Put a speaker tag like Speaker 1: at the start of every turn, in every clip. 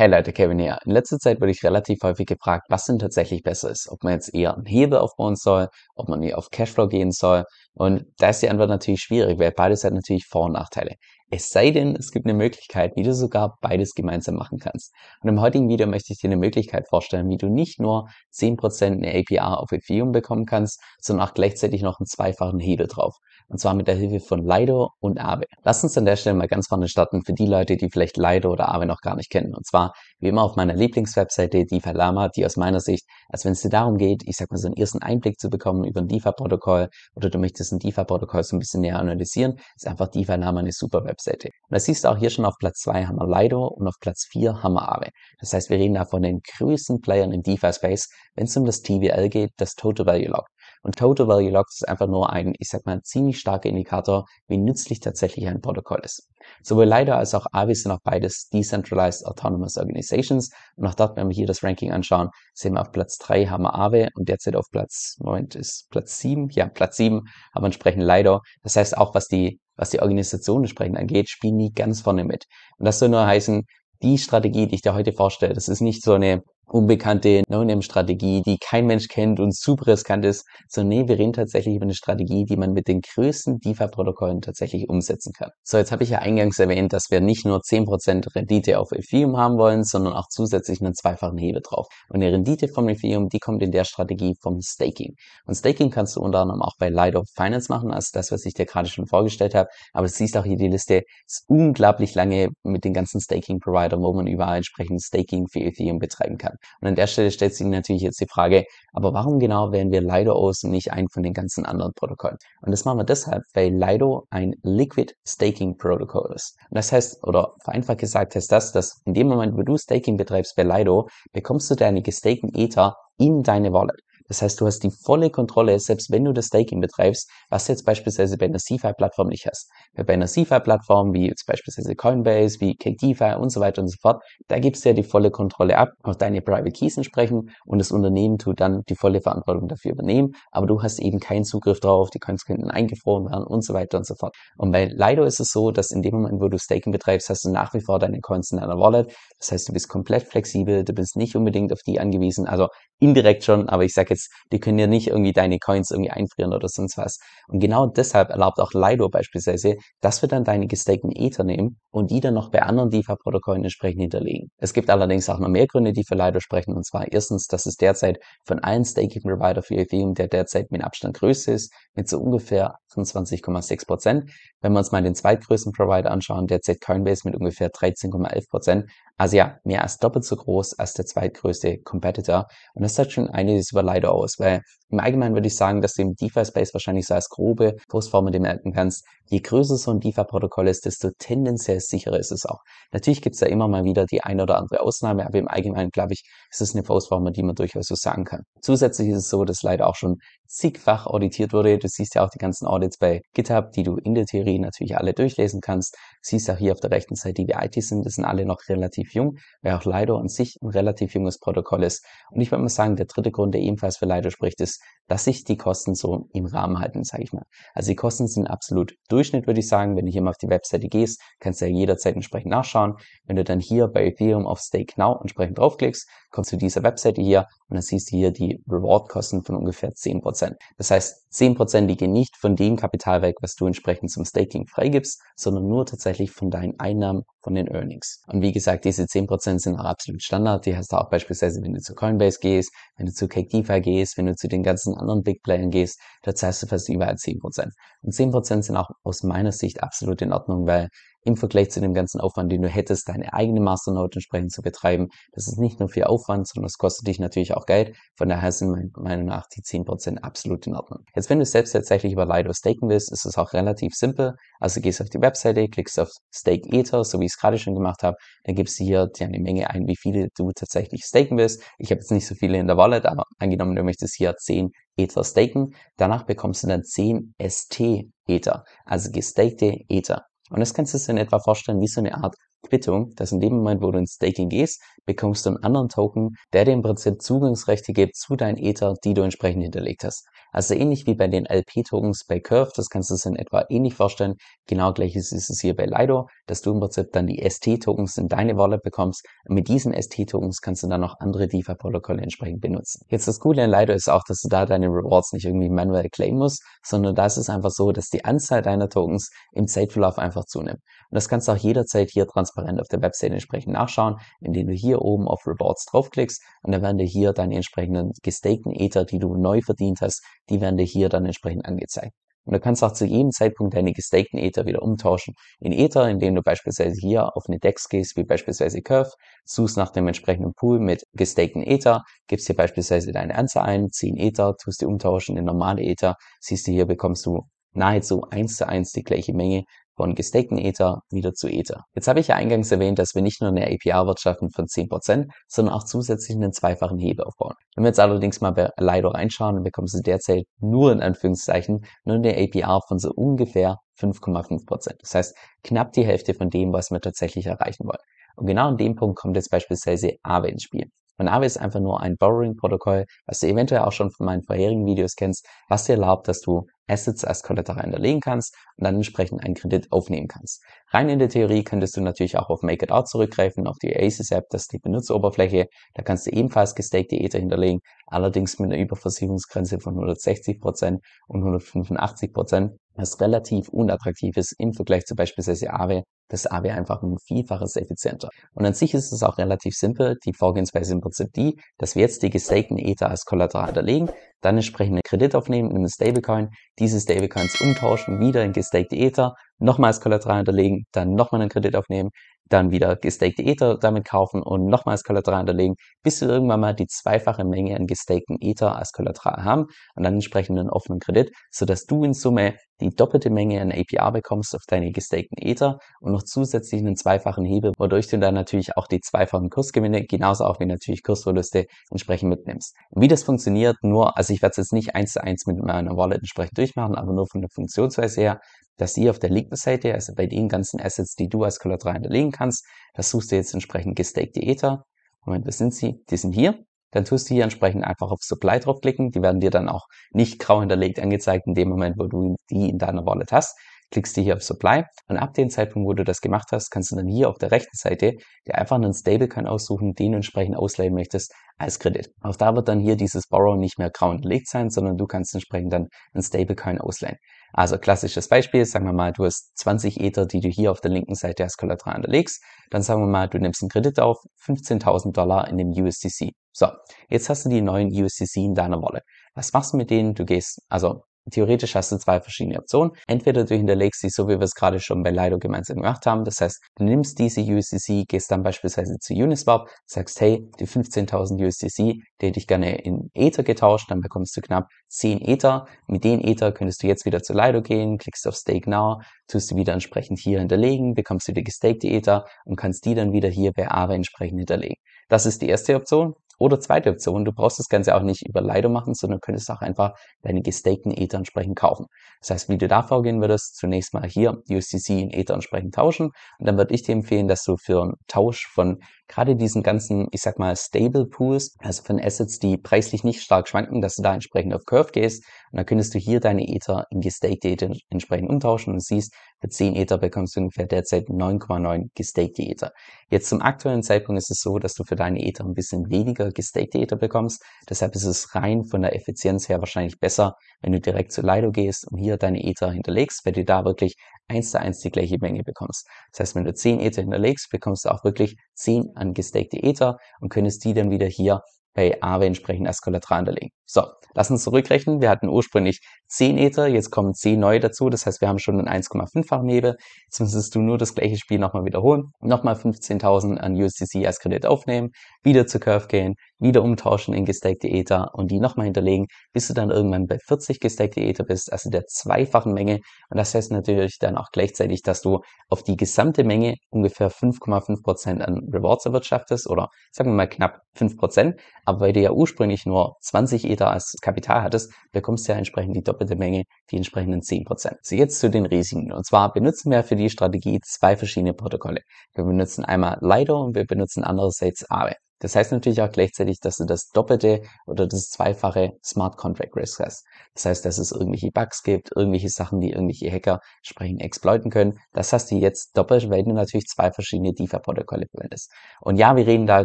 Speaker 1: Hey Leute, Kevin hier. In letzter Zeit wurde ich relativ häufig gefragt, was denn tatsächlich besser ist. Ob man jetzt eher einen Hebel aufbauen soll, ob man eher auf Cashflow gehen soll. Und da ist die Antwort natürlich schwierig, weil beides hat natürlich Vor- und Nachteile. Es sei denn, es gibt eine Möglichkeit, wie du sogar beides gemeinsam machen kannst. Und im heutigen Video möchte ich dir eine Möglichkeit vorstellen, wie du nicht nur 10% eine APR auf Ethereum bekommen kannst, sondern auch gleichzeitig noch einen zweifachen Hebel drauf. Und zwar mit der Hilfe von Lido und Aave. Lass uns an der Stelle mal ganz vorne starten für die Leute, die vielleicht Lido oder Aave noch gar nicht kennen. Und zwar wie immer auf meiner Lieblingswebseite DeFi Lama, die aus meiner Sicht, als wenn es dir darum geht, ich sag mal so einen ersten Einblick zu bekommen über ein DeFi-Protokoll oder du möchtest ein DeFi-Protokoll so ein bisschen näher analysieren, ist einfach DeFi Lama eine super Webseite. Und das siehst du auch hier schon auf Platz 2 haben wir Lido und auf Platz 4 haben wir Aave. Das heißt, wir reden da von den größten Playern im DeFi-Space, wenn es um das TVL geht, das Total Value Lock. Und Total Value Lock ist einfach nur ein, ich sag mal, ziemlich starker Indikator, wie nützlich tatsächlich ein Protokoll ist. Sowohl Lido als auch Aave sind auch beides Decentralized Autonomous Organizations. Und auch dort, wenn wir hier das Ranking anschauen, sehen wir auf Platz 3 haben wir Aave und derzeit auf Platz, Moment, ist Platz 7? Ja, Platz 7 haben wir entsprechend Lido. Das heißt auch, was die, was die Organisation entsprechend angeht, spielen die ganz vorne mit. Und das soll nur heißen, die Strategie, die ich dir heute vorstelle, das ist nicht so eine unbekannte No-Name-Strategie, die kein Mensch kennt und super riskant ist, sondern nee, wir reden tatsächlich über eine Strategie, die man mit den größten DeFi-Protokollen tatsächlich umsetzen kann. So, jetzt habe ich ja eingangs erwähnt, dass wir nicht nur 10% Rendite auf Ethereum haben wollen, sondern auch zusätzlich einen zweifachen Hebel drauf. Und die Rendite vom Ethereum, die kommt in der Strategie vom Staking. Und Staking kannst du unter anderem auch bei Lido Finance machen, also das, was ich dir gerade schon vorgestellt habe. Aber du siehst auch hier die Liste, ist unglaublich lange mit den ganzen Staking-Providern, wo man überall entsprechend Staking für Ethereum betreiben kann. Und an der Stelle stellt sich natürlich jetzt die Frage, aber warum genau wählen wir Lido aus und nicht einen von den ganzen anderen Protokollen? Und das machen wir deshalb, weil Lido ein Liquid Staking Protocol ist. Und das heißt, oder vereinfacht gesagt heißt das, dass in dem Moment, wo du Staking betreibst bei Lido, bekommst du deine gestakten Ether in deine Wallet. Das heißt, du hast die volle Kontrolle, selbst wenn du das Staking betreibst, was du jetzt beispielsweise bei einer CeFi-Plattform nicht hast. Bei einer CeFi-Plattform, wie jetzt beispielsweise Coinbase, wie KDeFi und so weiter und so fort, da gibst du ja die volle Kontrolle ab, auch deine Private Keys entsprechen und das Unternehmen tut dann die volle Verantwortung dafür übernehmen, aber du hast eben keinen Zugriff drauf, die Coins könnten eingefroren werden und so weiter und so fort. Und bei Lido ist es so, dass in dem Moment, wo du Staking betreibst, hast du nach wie vor deine Coins in deiner Wallet. Das heißt, du bist komplett flexibel, du bist nicht unbedingt auf die angewiesen, also indirekt schon, aber ich sage jetzt, die können ja nicht irgendwie deine Coins irgendwie einfrieren oder sonst was. Und genau deshalb erlaubt auch Lido beispielsweise, dass wir dann deine gestakten Ether nehmen und die dann noch bei anderen DeFi-Protokollen entsprechend hinterlegen. Es gibt allerdings auch noch mehr Gründe, die für Lido sprechen. Und zwar erstens, dass es derzeit von allen Staking-Provider für Ethereum der derzeit mit Abstand größte ist, mit so ungefähr 25,6 Prozent. Wenn wir uns mal den zweitgrößten Provider anschauen, derzeit Coinbase mit ungefähr 13,11 Prozent. Also ja, mehr als doppelt so groß als der zweitgrößte Competitor. Und das sagt schon einiges über Lido aus, weil im Allgemeinen würde ich sagen, dass du im DeFi-Space wahrscheinlich so als grobe Postformel dir merken kannst, je größer so ein DeFi-Protokoll ist, desto tendenziell sicherer ist es auch. Natürlich gibt es da immer mal wieder die eine oder andere Ausnahme, aber im Allgemeinen, glaube ich, ist es eine Postformel, die man durchaus so sagen kann. Zusätzlich ist es so, dass leider auch schon zigfach auditiert wurde. Du siehst ja auch die ganzen Audits bei GitHub, die du in der Theorie natürlich alle durchlesen kannst. Siehst auch hier auf der rechten Seite, wie IT sind. Das sind alle noch relativ jung, weil auch Lido an sich ein relativ junges Protokoll ist. Und ich würde mal sagen, der dritte Grund, der ebenfalls für Lido spricht, ist, dass sich die Kosten so im Rahmen halten, sage ich mal. Also die Kosten sind absolut Durchschnitt, würde ich sagen. Wenn du hier mal auf die Webseite gehst, kannst du ja jederzeit entsprechend nachschauen. Wenn du dann hier bei Ethereum auf Stake Now entsprechend draufklickst, kommst du zu dieser Webseite hier und dann siehst du hier die Reward-Kosten von ungefähr 10%. Das heißt, 10% liegen nicht von dem Kapital weg, was du entsprechend zum Staking freigibst, sondern nur tatsächlich von deinen Einnahmen von den Earnings. Und wie gesagt, diese 10% sind auch absolut Standard. Die hast du auch beispielsweise, wenn du zu Coinbase gehst, wenn du zu CakeDeFi gehst, wenn du zu den ganzen anderen Big Playern gehst, da zahlst du fast überall 10%. Und 10% sind auch aus meiner Sicht absolut in Ordnung, weil im Vergleich zu dem ganzen Aufwand, den du hättest, deine eigene Masternode entsprechend zu betreiben. Das ist nicht nur viel Aufwand, sondern es kostet dich natürlich auch Geld. Von daher sind meiner Meinung nach die 10% absolut in Ordnung. Jetzt, wenn du selbst tatsächlich über Lido staken willst, ist es auch relativ simpel. Also gehst auf die Webseite, klickst auf Stake Ether, so wie ich es gerade schon gemacht habe. Dann gibst du hier dir eine Menge ein, wie viele du tatsächlich staken willst. Ich habe jetzt nicht so viele in der Wallet, aber angenommen, du möchtest hier 10 Ether staken. Danach bekommst du dann 10 ST Ether, also gestakte Ether. Und das kannst du dir in etwa vorstellen wie so eine Art Quittung, dass in dem Moment, wo du ins Staking gehst, bekommst du einen anderen Token, der dir im Prinzip Zugangsrechte gibt zu deinen Ether, die du entsprechend hinterlegt hast. Also ähnlich wie bei den LP-Tokens bei Curve, das kannst du dir in etwa ähnlich vorstellen. Genau gleiches ist es hier bei Lido, dass du im Prinzip dann die ST-Tokens in deine Wallet bekommst. Und mit diesen ST-Tokens kannst du dann noch andere DeFi-Protokolle entsprechend benutzen. Jetzt das Coole an Lido ist auch, dass du da deine Rewards nicht irgendwie manuell claimen musst, sondern da ist es einfach so, dass die Anzahl deiner Tokens im Zeitverlauf einfach zunimmt. Und das kannst du auch jederzeit hier transparent auf der Website entsprechend nachschauen, indem du hier oben auf Rewards draufklickst und dann werden dir hier deine entsprechenden gestakten Ether, die du neu verdient hast, die werden dir hier dann entsprechend angezeigt. Und du kannst auch zu jedem Zeitpunkt deine gestakten Ether wieder umtauschen in Ether, indem du beispielsweise hier auf eine Dex gehst, wie beispielsweise Curve, suchst nach dem entsprechenden Pool mit gestakten Ether, gibst hier beispielsweise deine Anzahl ein, 10 Ether, tust die umtauschen in normale Ether, siehst du hier bekommst du nahezu eins zu eins die gleiche Menge von gestakten Ether wieder zu Ether. Jetzt habe ich ja eingangs erwähnt, dass wir nicht nur eine APR wirtschaften von 10%, sondern auch zusätzlich einen zweifachen Hebel aufbauen. Wenn wir jetzt allerdings mal bei Lido reinschauen, bekommen Sie derzeit nur in Anführungszeichen nur eine APR von so ungefähr 5,5%. Das heißt, knapp die Hälfte von dem, was wir tatsächlich erreichen wollen. Und genau an dem Punkt kommt jetzt beispielsweise Aave ins Spiel. Aave ist einfach nur ein Borrowing-Protokoll, was du eventuell auch schon von meinen vorherigen Videos kennst, was dir erlaubt, dass du Assets als Kollateral hinterlegen kannst und dann entsprechend einen Kredit aufnehmen kannst. Rein in der Theorie könntest du natürlich auch auf Make It Out zurückgreifen, auf die Aces App, das ist die Benutzeroberfläche. Da kannst du ebenfalls gestakte Ether hinterlegen, allerdings mit einer Überversicherungsgrenze von 160% und 185%, was relativ unattraktiv ist im Vergleich zu beispielsweise Aave, das Aave einfach ein Vielfaches effizienter. Und an sich ist es auch relativ simpel. Die Vorgehensweise im Prinzip die, dass wir jetzt die gestakten Ether als Kollateral hinterlegen, dann entsprechend einen Kredit aufnehmen in einem Stablecoin, diese Stablecoins umtauschen, wieder in gestakte Ether, nochmals Kollateral hinterlegen, dann nochmal einen Kredit aufnehmen, dann wieder gestakte Ether damit kaufen und nochmals Kollateral hinterlegen, bis wir irgendwann mal die zweifache Menge an gestakten Ether als Kollateral haben und dann entsprechend einen offenen Kredit, sodass du in Summe die doppelte Menge an APR bekommst auf deine gestakten Ether und noch zusätzlich einen zweifachen Hebel, wodurch du dann natürlich auch die zweifachen Kursgewinne, genauso auch wie natürlich Kursverluste entsprechend mitnimmst. Und wie das funktioniert, nur, also ich werde es jetzt nicht eins zu eins mit meiner Wallet entsprechend durchmachen, aber nur von der Funktionsweise her, dass ihr auf der linken Seite, also bei den ganzen Assets, die du als Kollateral hinterlegen kannst, das suchst du jetzt entsprechend gestakte Ether. Moment, was sind sie? Die sind hier. Dann tust du hier entsprechend einfach auf Supply draufklicken. Die werden dir dann auch nicht grau hinterlegt angezeigt in dem Moment, wo du die in deiner Wallet hast. Klickst du hier auf Supply und ab dem Zeitpunkt, wo du das gemacht hast, kannst du dann hier auf der rechten Seite dir einfach einen Stablecoin aussuchen, den du entsprechend ausleihen möchtest als Kredit. Auch da wird dann hier dieses Borrow nicht mehr grau hinterlegt sein, sondern du kannst entsprechend dann einen Stablecoin ausleihen. Also klassisches Beispiel, sagen wir mal, du hast 20 Ether, die du hier auf der linken Seite als Kollateral hinterlegst. Dann sagen wir mal, du nimmst einen Kredit auf 15.000 Dollar in dem USDC. So, jetzt hast du die neuen USDC in deiner Wallet. Was machst du mit denen? Du gehst, also Theoretisch hast du zwei verschiedene Optionen. Entweder du hinterlegst sie so, wie wir es gerade schon bei Lido gemeinsam gemacht haben. Das heißt, du nimmst diese USDC, gehst dann beispielsweise zu Uniswap, sagst, hey, die 15.000 USDC, die hätte ich gerne in Ether getauscht, dann bekommst du knapp 10 Ether. Mit den Ether könntest du jetzt wieder zu Lido gehen, klickst auf Stake Now, tust du wieder entsprechend hier hinterlegen, bekommst wieder gestakte Ether und kannst die dann wieder hier bei Aave entsprechend hinterlegen. Das ist die erste Option. Oder zweite Option, du brauchst das Ganze auch nicht über Lido machen, sondern könntest auch einfach deine gestakten Ether entsprechend kaufen. Das heißt, wie du da vorgehen würdest, zunächst mal hier USDC in Ether entsprechend tauschen und dann würde ich dir empfehlen, dass du für einen Tausch von gerade diesen ganzen, ich sag mal, Stable Pools, also von Assets, die preislich nicht stark schwanken, dass du da entsprechend auf Curve gehst und dann könntest du hier deine Ether in gestakte Ether entsprechend umtauschen und siehst, für 10 Ether bekommst du ungefähr derzeit 9,9 gestakte Ether. Jetzt zum aktuellen Zeitpunkt ist es so, dass du für deine Ether ein bisschen weniger gestakte Ether bekommst. Deshalb ist es rein von der Effizienz her wahrscheinlich besser, wenn du direkt zu Lido gehst und hier deine Ether hinterlegst, weil du da wirklich eins zu eins die gleiche Menge bekommst. Das heißt, wenn du 10 Ether hinterlegst, bekommst du auch wirklich 10 an gestakte Ether und könntest die dann wieder hier bei Aave entsprechend als Kollateral hinterlegen. So, lass uns zurückrechnen. Wir hatten ursprünglich 10 Ether, jetzt kommen 10 neue dazu. Das heißt, wir haben schon einen 1,5-fachen Hebel. Jetzt müsstest du nur das gleiche Spiel nochmal wiederholen. Nochmal 15.000 an USDC als Kredit aufnehmen, wieder zu Curve gehen, wieder umtauschen in gestakte Ether und die nochmal hinterlegen, bis du dann irgendwann bei 40 gestakte Ether bist, also der zweifachen Menge. Und das heißt natürlich dann auch gleichzeitig, dass du auf die gesamte Menge ungefähr 5,5% an Rewards erwirtschaftest oder sagen wir mal knapp 5%. Aber weil du ja ursprünglich nur 20 Ether Ether als Kapital hattest, bekommst du ja entsprechend die doppelte Menge, die entsprechenden 10%. So jetzt zu den Risiken. Und zwar benutzen wir für die Strategie zwei verschiedene Protokolle. Wir benutzen einmal Lido und wir benutzen andererseits Aave. Das heißt natürlich auch gleichzeitig, dass du das doppelte oder das zweifache Smart Contract Risk hast. Das heißt, dass es irgendwelche Bugs gibt, irgendwelche Sachen, die irgendwelche Hacker entsprechend exploiten können. Das hast du jetzt doppelt, weil du natürlich zwei verschiedene DeFi-Protokolle verwendest. Und ja, wir reden da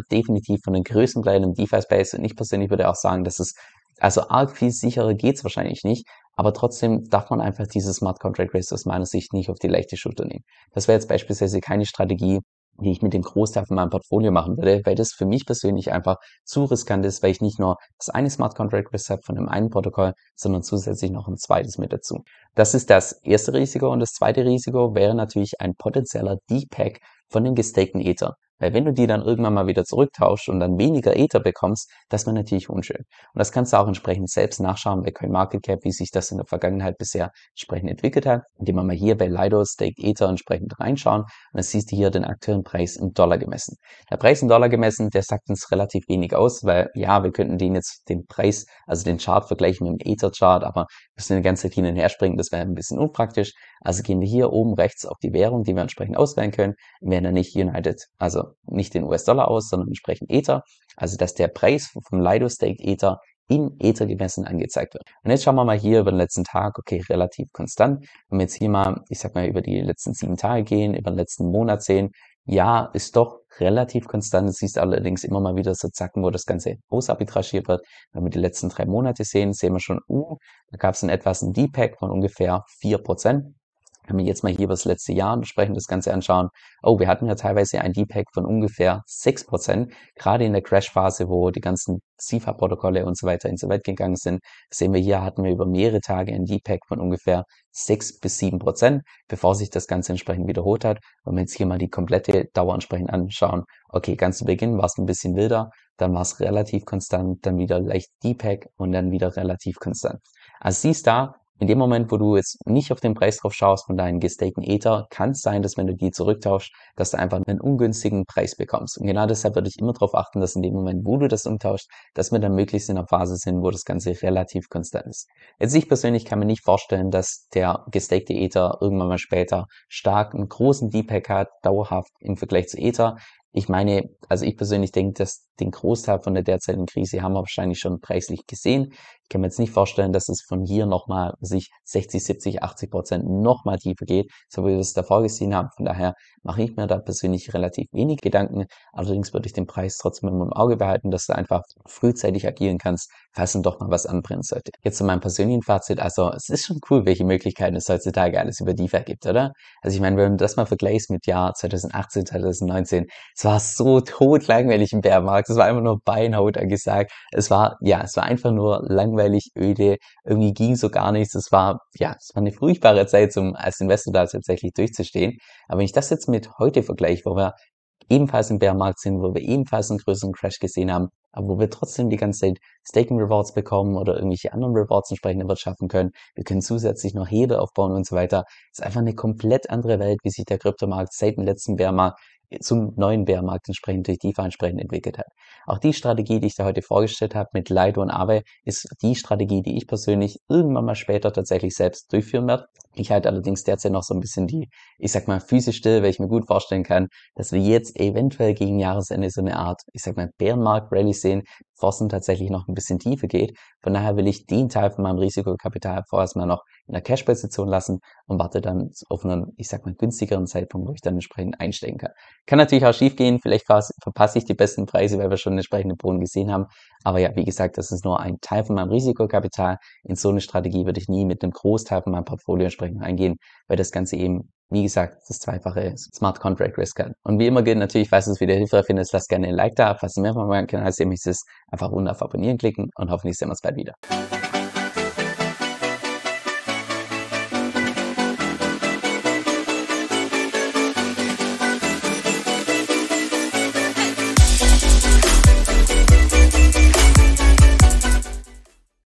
Speaker 1: definitiv von den größten Playern im DeFi-Space und ich persönlich würde auch sagen, dass es also arg viel sicherer geht's wahrscheinlich nicht, aber trotzdem darf man einfach dieses Smart Contract Risk aus meiner Sicht nicht auf die leichte Schulter nehmen. Das wäre jetzt beispielsweise keine Strategie, die ich mit dem Großteil von meinem Portfolio machen würde, weil das für mich persönlich einfach zu riskant ist, weil ich nicht nur das eine Smart Contract Risk habe von dem einen Protokoll, sondern zusätzlich noch ein zweites mit dazu. Das ist das erste Risiko und das zweite Risiko wäre natürlich ein potenzieller Depack von den gestakten Ether. Weil wenn du die dann irgendwann mal wieder zurücktauschst und dann weniger Ether bekommst, das wäre natürlich unschön. Und das kannst du auch entsprechend selbst nachschauen bei CoinMarketCap, wie sich das in der Vergangenheit bisher entsprechend entwickelt hat, indem wir mal hier bei Lido Stake Ether entsprechend reinschauen und dann siehst du hier den aktuellen Preis in Dollar gemessen. Der Preis in Dollar gemessen, der sagt uns relativ wenig aus, weil ja, wir könnten den jetzt den Preis, also den Chart vergleichen mit dem Ether-Chart, aber müssen eine ganze Zeit hin und her springen, das wäre ein bisschen unpraktisch. Also gehen wir hier oben rechts auf die Währung, die wir entsprechend auswählen können, wählen dann nicht United, also nicht den US-Dollar aus, sondern entsprechend Ether. Also dass der Preis vom Lido Staked Ether in Ether gemessen angezeigt wird. Und jetzt schauen wir mal hier über den letzten Tag, okay, relativ konstant. Wenn wir jetzt hier mal, ich sag mal, über die letzten sieben Tage gehen, über den letzten Monat sehen, ja, ist doch relativ konstant. Du siehst allerdings immer mal wieder so Zacken, wo das Ganze ausarbitragiert wird. Wenn wir die letzten drei Monate sehen, sehen wir schon, uh, da gab es in etwas ein Depack von ungefähr vier Prozent. Wenn wir jetzt mal hier über das letzte Jahr entsprechend das Ganze anschauen, oh, wir hatten ja teilweise ein Depack von ungefähr 6%, gerade in der Crash-Phase, wo die ganzen CIFA-Protokolle und so weiter ins Welt gegangen sind, sehen wir hier, hatten wir über mehrere Tage ein Depack von ungefähr 6 bis 7%, bevor sich das Ganze entsprechend wiederholt hat. Wenn wir jetzt hier mal die komplette Dauer entsprechend anschauen, okay, ganz zu Beginn war es ein bisschen wilder, dann war es relativ konstant, dann wieder leicht Depack und dann wieder relativ konstant. Also siehst da, in dem Moment, wo du jetzt nicht auf den Preis drauf schaust von deinen gestakten Ether, kann es sein, dass wenn du die zurücktauschst, dass du einfach einen ungünstigen Preis bekommst. Und genau deshalb würde ich immer darauf achten, dass in dem Moment, wo du das umtauschst, dass wir dann möglichst in einer Phase sind, wo das Ganze relativ konstant ist. Jetzt ich persönlich kann mir nicht vorstellen, dass der gestakte Ether irgendwann mal später stark einen großen Deepak hat, dauerhaft im Vergleich zu Ether. Ich meine, also ich persönlich denke, dass den Großteil von der derzeitigen Krise haben wir wahrscheinlich schon preislich gesehen. Ich kann mir jetzt nicht vorstellen, dass es von hier nochmal sich 60, 70, 80 Prozent nochmal tiefer geht, so wie wir es davor gesehen haben. Von daher mache ich mir da persönlich relativ wenig Gedanken. Allerdings würde ich den Preis trotzdem immer im Auge behalten, dass du einfach frühzeitig agieren kannst, falls dann doch mal was anbrennen sollte. Jetzt zu meinem persönlichen Fazit. Also es ist schon cool, welche Möglichkeiten es heutzutage alles über DeFi gibt, oder? Also ich meine, wenn du das mal vergleichst mit Jahr 2018, 2019, es war so totlangweilig im Bärmarkt. Es war einfach nur Beinhaut angesagt. Es war, ja, es war einfach nur langweilig, öde. Irgendwie ging so gar nichts. Es war, ja, es war eine furchtbare Zeit, um als Investor da tatsächlich durchzustehen. Aber wenn ich das jetzt mit heute vergleiche, wo wir ebenfalls im Bärmarkt sind, wo wir ebenfalls einen größeren Crash gesehen haben, aber wo wir trotzdem die ganze Zeit Staking Rewards bekommen oder irgendwelche anderen Rewards entsprechend erwirtschaften können. Wir können zusätzlich noch Hebel aufbauen und so weiter. Das ist einfach eine komplett andere Welt, wie sich der Kryptomarkt seit dem letzten Bärmarkt zum neuen Bärmarkt entsprechend durch DeFi entsprechend entwickelt hat. Auch die Strategie, die ich da heute vorgestellt habe mit Lido und Aave, ist die Strategie, die ich persönlich irgendwann mal später tatsächlich selbst durchführen werde. Ich halte allerdings derzeit noch so ein bisschen die, ich sag mal, physisch still, weil ich mir gut vorstellen kann, dass wir jetzt eventuell gegen Jahresende so eine Art, ich sag mal, Bärenmarkt-Rally sehen, bevor es tatsächlich noch ein bisschen tiefer geht. Von daher will ich den Teil von meinem Risikokapital vorerst mal noch in der Cash-Position lassen und warte dann auf einen, ich sag mal, günstigeren Zeitpunkt, wo ich dann entsprechend einsteigen kann. Kann natürlich auch schief gehen, vielleicht verpasse ich die besten Preise, weil wir schon entsprechende Boden gesehen haben. Aber ja, wie gesagt, das ist nur ein Teil von meinem Risikokapital. In so eine Strategie würde ich nie mit einem Großteil von meinem Portfolio entsprechend eingehen, weil das Ganze eben wie gesagt, das zweifache Smart Contract Risk hat. Und wie immer gilt natürlich, falls du es wieder hilfreich findest, lass gerne ein Like da. Falls du mehr von meinem Kanal sehen möchtest, einfach unten auf Abonnieren klicken und hoffentlich sehen wir uns bald wieder.